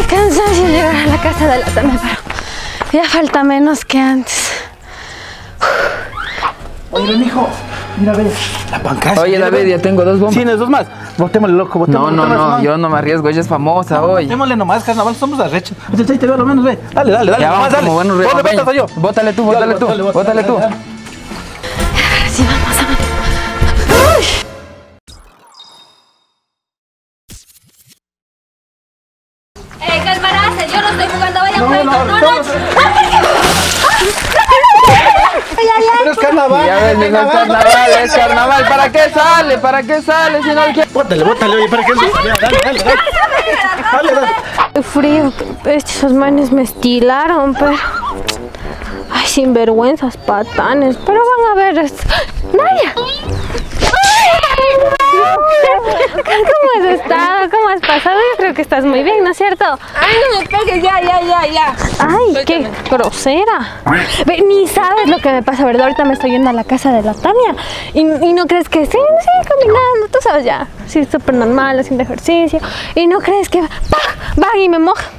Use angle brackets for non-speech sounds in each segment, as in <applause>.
qué cansancio llegar a la casa de la Tana, pero ya falta menos que antes. Oye, mijo, mira, ve, la pancracia. Oye, David, ya tengo dos bombas. Tienes dos más. Botémosle, loco, No, botémosle. no, botémosle, no, yo no me arriesgo, ella es famosa hoy. Botémosle nomás, carnaval, somos arrechos. Este te veo lo menos, ve. Dale, dale, dale. Ya nomás, vamos dale. como buenos. Bótale tú, bótale tú, Dale, bótale tú. No, no, No, no, todos- Pero es carnaval. Ya es carnaval, es carnaval. ¿Para qué sale? ¿Para qué sale si no? Bótale, bótale, oye, para que eso. Dale, dale, dale. Dale, dale. Qué frío, estos manes me estilaron, pero... Ay, sinvergüenzas, patanes, pero van a ver esto. <laughs> ¿Cómo has estado? ¿Cómo has pasado? Yo creo que estás muy bien, ¿no es cierto? Ay, no me pegues, ya, ya, ya, ya. Ay, qué grosera. Ve, ni sabes lo que me pasa, ¿verdad? Ahorita me estoy yendo a la casa de la Tania. Y, y no crees que sí, sí, caminando, tú sabes ya. Sí, súper normal, haciendo ejercicio. Y no crees que ¡pah! va y me moja.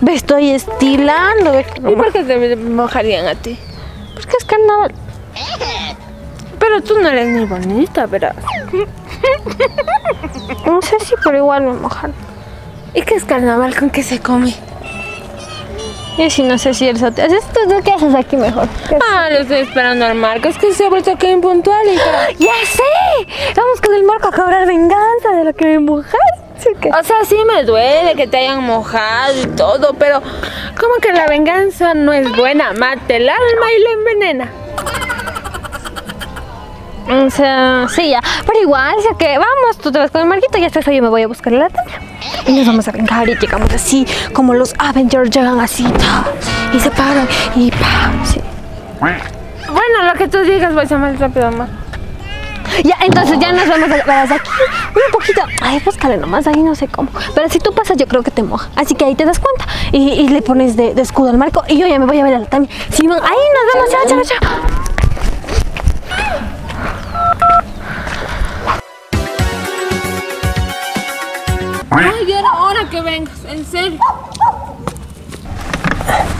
Ve, estoy estilando. Ve, ¿Y por qué te mojarían a ti? porque es carnaval. Pero tú no eres ni bonita, ¿verdad? <laughs> No sé si, pero igual me mojaron. ¿Y qué es carnaval? ¿Con qué se come? Y si no sé si el sote. ¿Haces tú, tú qué haces aquí mejor? Ah, lo estoy esperando al Marco. Es que se ha vuelto aquí impuntual, hija. <gasps> ¡Ya sé! Vamos con el marco a cobrar venganza de lo que me mojaste. ¿sí o qué? O sea, sí me duele que te hayan mojado y todo, pero como que la venganza no es buena. Mate el alma y la envenena. O sea, sí, ya. Pero igual, si que vamos, tú te vas con el Marquito y ya estás yo me voy a buscar la Tania. Y nos vamos a vengar y llegamos así, como los Avengers llegan así, y se paran y pa. Sí. Bueno, lo que tú digas, voy a ser más rápido, mamá. Ya, entonces ya nos vamos a verás aquí un poquito. Ay, búscale nomás, ahí no sé cómo. Pero si tú pasas, yo creo que te moja. Así que ahí te das cuenta y, y le pones de, de escudo al marco y yo ya me voy a ver a la Tania. Simón, ahí nos vemos, chao, chao, chao. Ay, ya era hora que vengas, en serio.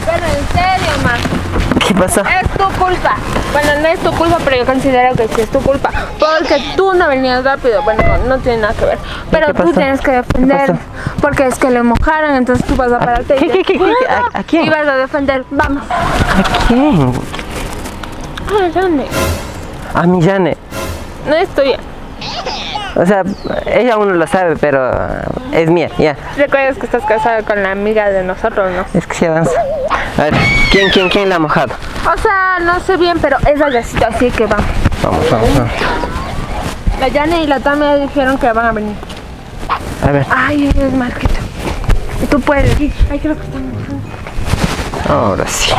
Pero en serio, Marco. ¿Qué pasa? Es tu culpa. Bueno, no es tu culpa, pero yo considero que sí es tu culpa. Porque tú no venías rápido. Bueno, no, no tiene nada que ver. Pero ¿Qué tú pasó? tienes que defender. pasó? Porque es que le mojaron, entonces tú vas a pararte. y qué, ya. qué, qué, qué? ¿A- a quién? Y vas a defender. Vamos. ¿Quién? Ah, ¿dónde? A mi Jane. No es tuya. O sea, ella aún no lo sabe, pero es mía, ya. Recuerdas que estás casada con la amiga de nosotros, ¿no? Es que se avanza. A ver, ¿quién, quién, quién la ha mojado? O sea, no sé bien, pero es algo así que vamos. Vamos, vamos, vamos. La Yane y la Tami dijeron que van a venir. A ver, Ay, es Marquito. Tú puedes. Ay, creo que están mojando. ahora sí.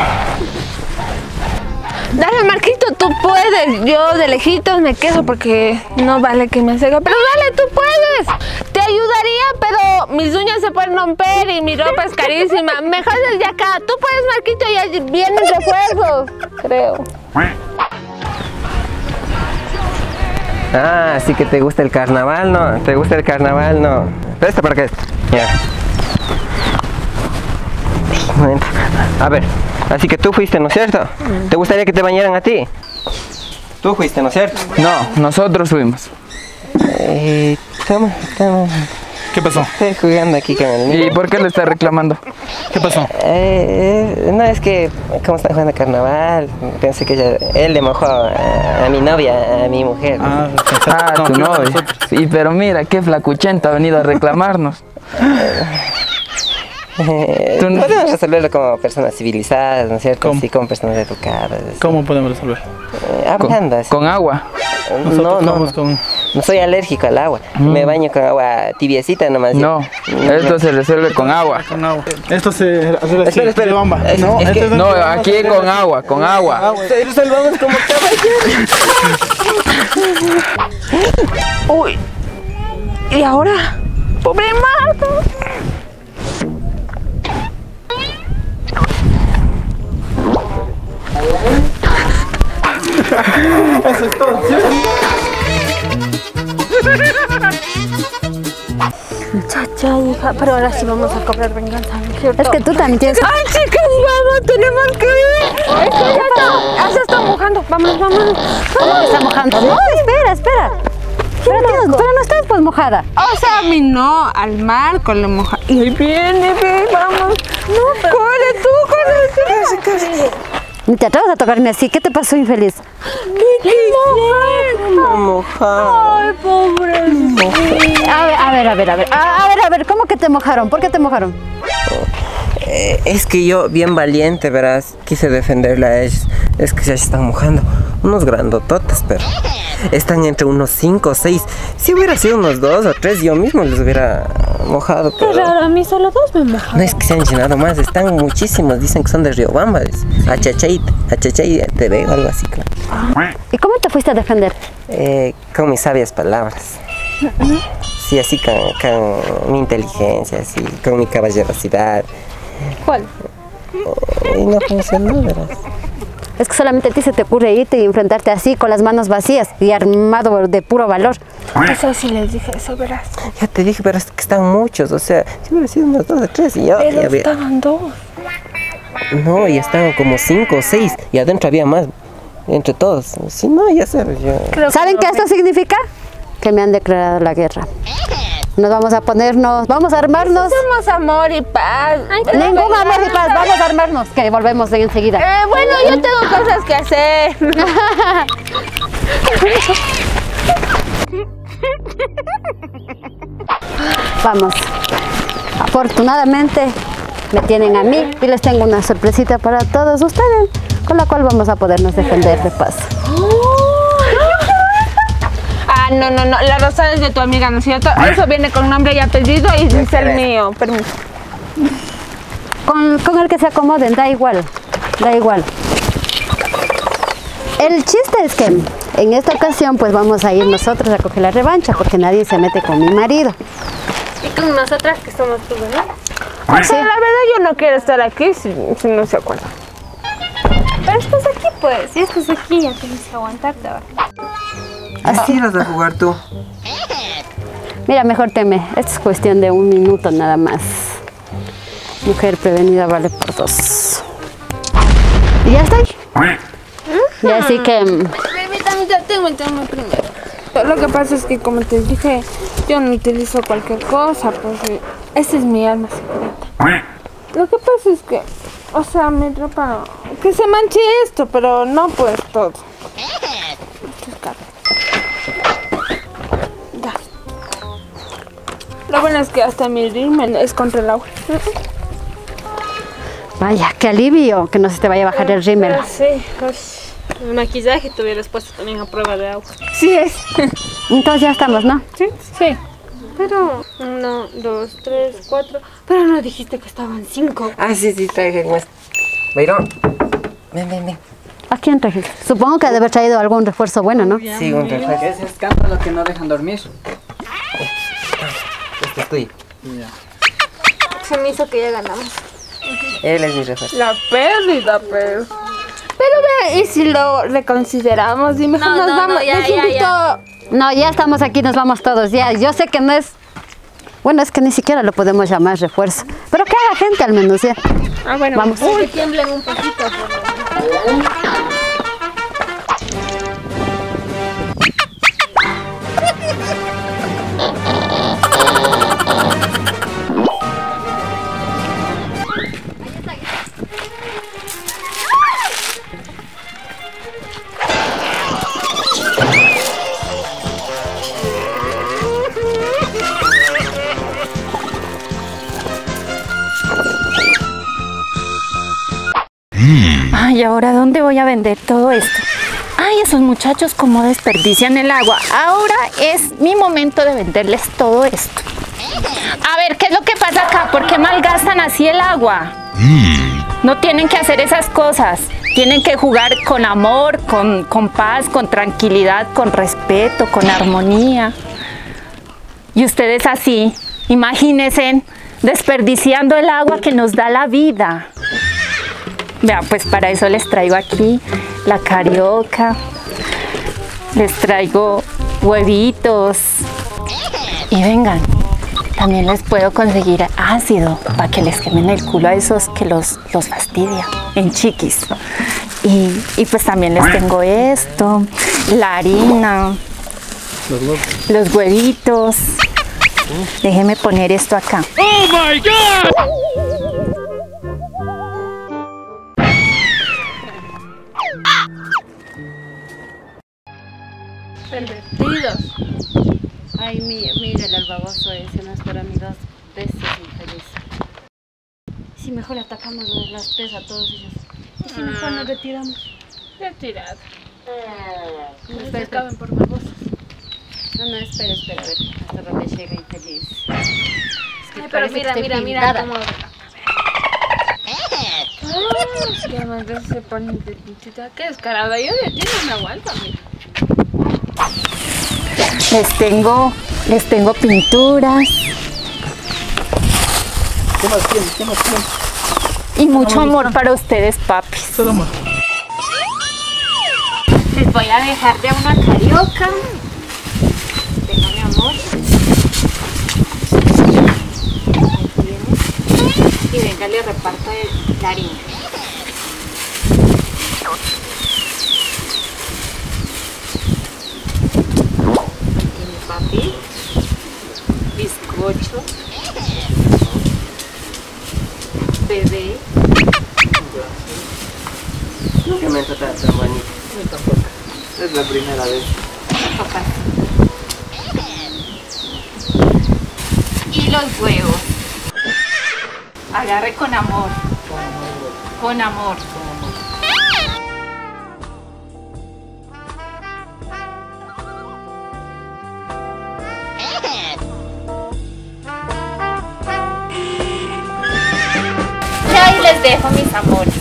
Dale, Marquito, tú puedes. Yo de lejitos me quedo porque no vale que me seca. Pero dale, tú puedes. Te ayudaría, pero mis uñas se pueden romper y mi ropa es carísima. Mejor desde acá. Tú puedes, Marquito, ya vienen refuerzos, creo. Ah, así que te gusta el carnaval, ¿no? ¿Te gusta el carnaval, no? ¿Presta para qué? Ya. A ver, así que tú fuiste, ¿no es cierto? ¿Te gustaría que te bañaran a ti? Tú fuiste, ¿no es cierto? No, nosotros fuimos. Eh, ¿Qué pasó? Estoy jugando aquí con el niño. ¿Y por qué le está reclamando? ¿Qué pasó? Eh, eh, no, es que como están jugando a carnaval, pensé que ya, él le mojó a, mi novia, a mi mujer. Ah, ah tu novia. Sí, pero mira, qué flacuchenta ha venido a reclamarnos. <laughs> Eh, <laughs> tú no- Podemos resolverlo como personas civilizadas, ¿no es cierto? ¿Cómo? Así como personas educadas. ¿Cómo podemos resolver? Eh, hablando así. Con agua. Nosotros No, no, con... no soy alérgico al agua. Me baño con agua tibiecita nomás. No, esto se resuelve con agua. con agua. Esto se así, Espera, espera. de bomba. Es- no, es que- esto No, aquí con agua, con agua. Resolvamos como <laughs> Uy. ¿Y ahora? Pobre Marco. Eso es todo. ¿sí? Chacha, hija, pero ahora sí vamos a cobrar venganza, ¿no es que tú también tienes... Ay, chicas, vamos, tenemos que ir. Es que ya está, se está mojando. Vamos, vamos. ¿Cómo está mojando? No, espera, espera. Pero, tú- pero no estás pues mojada. O sea, a mí no, al Marco le moja. Y viene, ve, vamos. No, corre tú, corre tú. Te atreves a tocarme así. ¿Qué te pasó, infeliz? Ay, pobre. A ver, a ver, a ver, a ver. A, ver, a ver, ¿cómo que te mojaron? ¿Por qué te mojaron? Eh, es que yo, bien valiente, verás, quise defenderla a ellos. Es que ya se están mojando. Unos grandototes, pero están entre unos 5 o 6. Si hubiera sido unos 2 o 3, yo mismo les hubiera mojado. Qué Pero raro, a mí solo dos me mojan. no es que se han llenado más, están muchísimos. Dicen que son de Riobamba. A Chachay, a Chachay te veo algo así. claro. ¿Y cómo te fuiste a defender? Eh, con mis sabias palabras. Sí, así con, con mi inteligencia, así, con mi caballerosidad. ¿Cuál? Y no funcionó, verás. Es que solamente a ti se te ocurre irte y enfrentarte así con las manos vacías y armado de puro valor. Eso sí les dije, eso verás. Ya te dije, pero es que están muchos, o sea, si hubiera sido unos dos o tres, y yo, Pero ya había- estaban dos. no, ya estaban como cinco o seis, y adentro había más, entre todos. Si no, ya sabes, yo... ¿Saben qué esto significa? Que me han declarado la guerra. Nos vamos a ponernos, vamos a armarnos. Somos amor y paz. Ningún amor y paz, vamos a armarnos, que volvemos enseguida. Eh, bueno, yo tengo cosas que hacer. <laughs> Vamos. Afortunadamente me tienen a mí y les tengo una sorpresita para todos ustedes, con la cual vamos a podernos defender de paso. Ah, no, no, no. La rosada es de tu amiga, ¿no es cierto? Eso viene con nombre y apellido y dice el mío. Permiso. Con, con el que se acomoden, da igual, da igual. El chiste es que en esta ocasión pues vamos a ir nosotros a coger la revancha porque nadie se mete con mi marido. Y con nosotras que somos tú, ¿verdad? O sea, la verdad yo no quiero estar aquí si, si no se acuerdan. Pero estás aquí, pues. Si estás aquí, ya tienes que aguantarte ahora. Así ibas a jugar tú. Mira, mejor teme, esto es cuestión de un minuto nada más. Mujer prevenida vale por dos. Y ya estoy. Y así que mm, Permítame, ya tengo el tema primero. Lo que pasa es que, como te dije, yo no utilizo cualquier cosa, porque esa es mi alma secreta. Lo que pasa es que, o sea, mi ropa, que se manche esto, pero no pues todo. Lo bueno es que hasta mi rímel es contra el agua. vaya, qué alivio que no se te vaya a bajar el rímel. Pero sí, pues, el maquillaje te hubieras puesto también a prueba de agua. Sí es. <laughs> Entonces ya estamos, ¿no? Sí, sí. Pero, uno, dos, tres, cuatro. Pero no dijiste que estaban cinco. Ah, sí, sí, traje más. Beirón, ven, ven, ven. ¿A quién trajiste? Supongo que ha de haber traído algún refuerzo bueno, ¿no? Sí, un refuerzo. Ese escándalo que no dejan dormir. Este es tuyo. Se me hizo que ya ganamos. Él es mi refuerzo. La pérdida, pero. Pero ve, y si lo reconsideramos y mejor No, nos no, vamos. no, ya, Yo ya, invito- ya. No, ya estamos aquí, nos vamos todos. Ya, yo sé que no es. Bueno, es que ni siquiera lo podemos llamar refuerzo. Pero que haga gente al menos, ya. Ah, bueno. Vamos. Que tiemblen un poquito. por menos. Ay, ¿ahora dónde voy a vender todo esto? Ay, esos muchachos cómo desperdician el agua. Ahora es mi momento de venderles todo esto. A ver, ¿qué es lo que pasa acá? ¿Por qué malgastan así el agua? No tienen que hacer esas cosas. Tienen que jugar con amor, con, con paz, con tranquilidad, con respeto, con armonía. Y ustedes así, imagínense, desperdiciando el agua que nos da la vida. Vean, pues para eso les traigo aquí la carioca, les traigo huevitos y vengan, También les puedo conseguir ácido para que les quemen el culo a esos que los, los fastidia en chiquis. Y, y pues también les tengo esto, la harina, Los huevitos. Déjeme poner esto acá. Ay, mire, mire el baboso ese, no es para mí dos veces infeliz. Si mejor atacamos las pesas a todos ellos. Y si mejor nos retiramos. Retirado. No, espera, espera. por babosos. No, no, espera, espera, a ver. Hasta donde llega infeliz. Es que Ay, pero parece que mira, mira, mira cómo... <laughs> De pinchita. Qué descarada. Yo de ti no me aguanto, mira. Les tengo, les tengo pinturas ¿Qué más tienes? ¿Qué más tienes? y mucho amor para ustedes, papis. Solo amor. Les voy a dejar de una carioca. Tengo mi amor. Ahí. Y venga, le reparto el- la harina. Bizcocho. Bebé. Qué menta tan, tan bonita. Es la primera vez. Papá. Y los huevos. Agarre con amor. Con amor. Les dejo mis amores.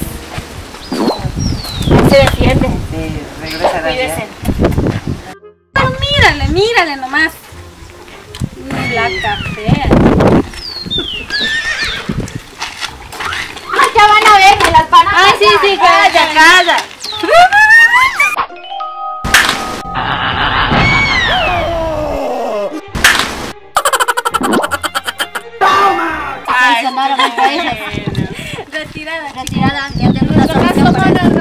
Se defienden. Sí, regresa Cuídense. Pero mírale, mírale nomás. La fea. Ay, ya van a ver, me las van a Ah, sí, sí, calla, calla. Retirada, retirada. Ya tengo una solución para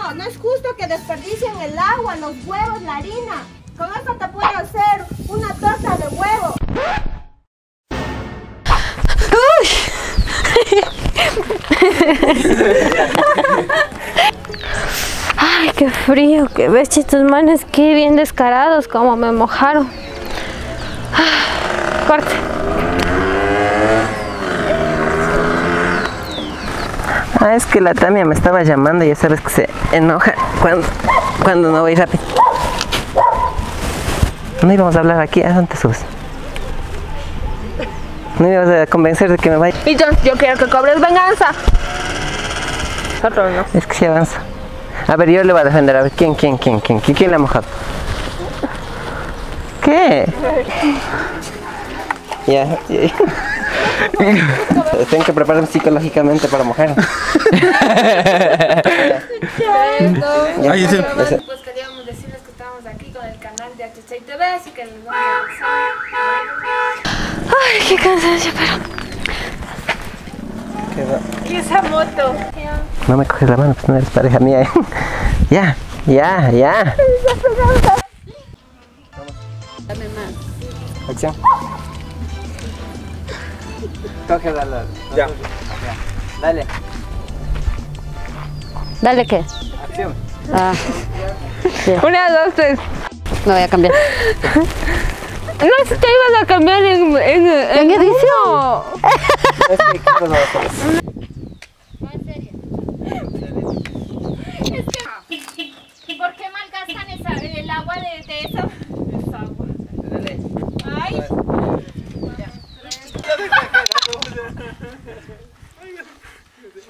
No, es justo que desperdicien el agua, los huevos, la harina. Con esto te puedo hacer una torta de huevo. <laughs> Ay, qué frío, qué ves, estos manes, qué bien descarados, como me mojaron. Ah, Corte. Ah, es que la Tamia me estaba llamando y ya sabes que se enoja cuando, cuando no voy rápido. No íbamos a hablar aquí, ¿a dónde te subes? No ibas a convencer de que me vaya. Y yo, yo quiero que cobres venganza. nosotros, ¿no? Es que sí avanza. A ver, yo le voy a defender. A ver, ¿quién, quién, quién, quién? ¿Quién, quién le ha mojado? ¿Qué? <laughs> Ya. ya. Tengo que prepararme psicológicamente para. <laughs> Ya. Ahí. Ese- Pues queríamos decirles que estamos aquí con el canal de HCI TV, así que les vamos a Ay, qué cansancio, pero. ¿Qué va? ¿Y esa moto? No me coges la mano, pues no eres pareja mía. ¿eh? <laughs> Ya, ya, ya. Dame más. Acción. Coge, dale. Ya. Dale. Dale qué. Acción. Ah, Una, dos, tres. me voy a cambiar. No, si te ibas a cambiar en... ¿En, ¿En edición? Que, ¿qué cosa va a hacer? ¿Por qué malgastan el agua de, de esa? esa agua? Ay,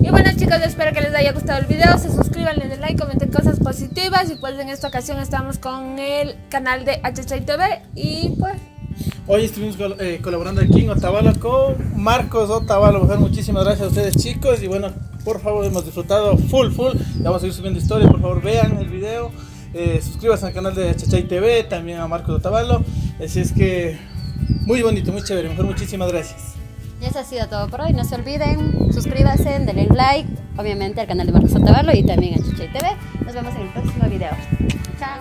Y bueno chicos, espero que les haya gustado el video. Se suscriban, le den like, comenten cosas positivas. Y pues en esta ocasión estamos con el canal de HCI TV. Y pues Hoy estuvimos col- eh, colaborando aquí en Otavalo con Marcos Otavalo. Mujer, muchísimas gracias a ustedes chicos. Y bueno, por favor, hemos disfrutado full, full. Ya vamos a seguir subiendo historias. Por favor, vean el video. Eh, suscríbanse al canal de Chachay TV, también a Marcos Otavalo. Así es que muy bonito, muy chévere. Mujer, muchísimas gracias. Y eso ha sido todo por hoy. No se olviden, suscríbanse, denle like, obviamente al canal de Marcos Otavalo y también a Chuchay TV. Nos vemos en el próximo video. Chao.